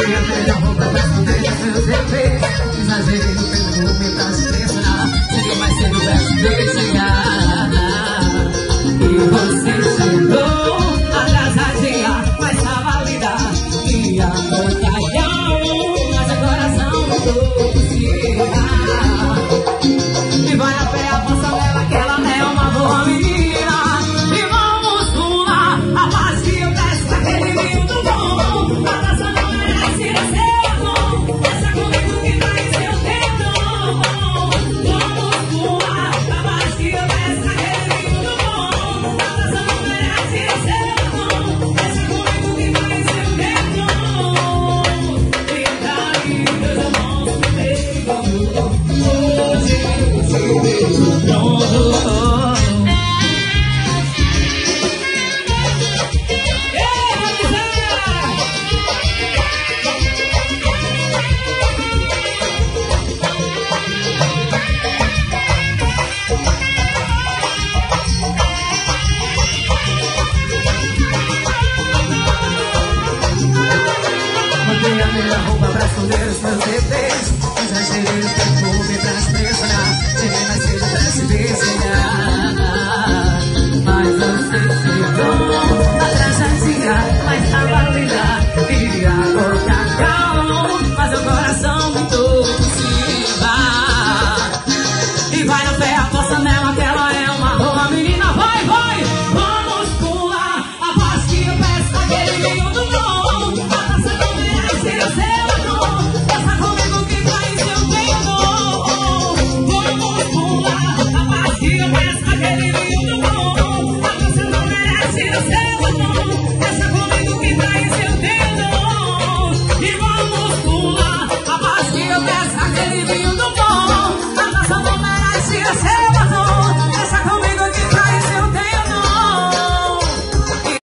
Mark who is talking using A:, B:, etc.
A: Tenho três arrobas das bandeiras seus bebês Exagero pelo nome pra se Seria mais cedo pra se ver chegar E você chegou atrasadinha Mas tava lidar E a boca mas agora são mudou una roupa pra poder os meus bebês Exagerei o tempo, baby.